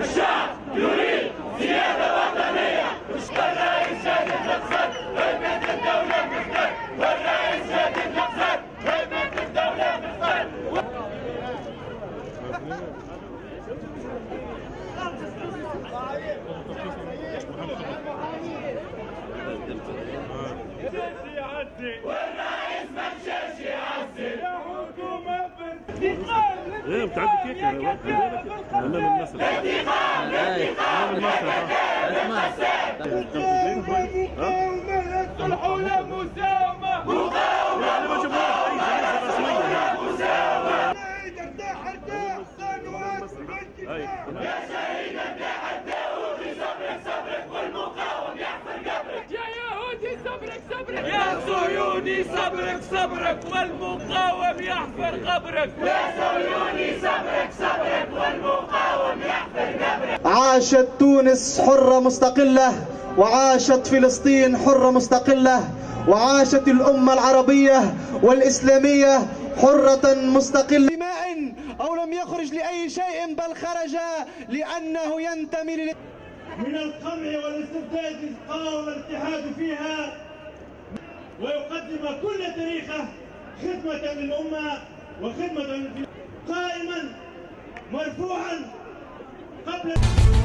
الشعب يريد سيادة وطنية. والرئيس شادد الأقصر هيبة الدولة تختار والرئيس شادد الأقصر هيبة الدولة تختار والرئيس ما مشاش يعزل يا حكومة بانتقام إيه مقاومة الصلح ولا مساومة مقاومة أنا ما شفناش اي جنازه رسميه يا شهيد انتحر داود صبرك صبرك والمقاوم يحفر قبرك يا يهودي صبرك صبرك يا صهيوني صبرك صبرك والمقاوم يحفر قبرك يا صهيوني صبرك صبرك والمقاوم يحفر قبرك عاشت تونس حرة مستقلة وعاشت فلسطين حرة مستقلة وعاشت الأمة العربية والإسلامية حرة مستقلة. دماء أو لم يخرج لأي شيء بل خرج لأنه ينتمي لل... من القمع والاستبداد قاوم الاتحاد فيها ويقدم كل تاريخه خدمة للأمة وخدمة قائما مرفوعا problem.